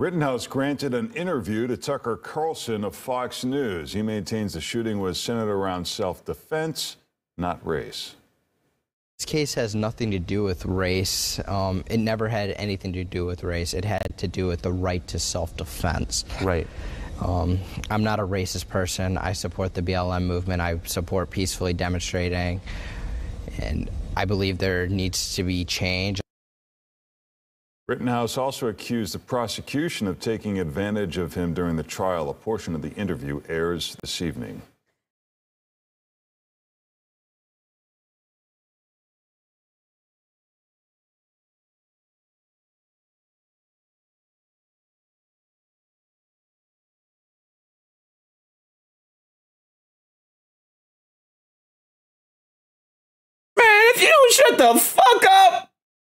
Rittenhouse granted an interview to Tucker Carlson of Fox News. He maintains the shooting was centered around self defense, not race. This case has nothing to do with race. Um, it never had anything to do with race. It had to do with the right to self defense. Right. Um, I'm not a racist person. I support the BLM movement. I support peacefully demonstrating. And I believe there needs to be change. Rittenhouse also accused the prosecution of taking advantage of him during the trial. A portion of the interview airs this evening. You shut the fuck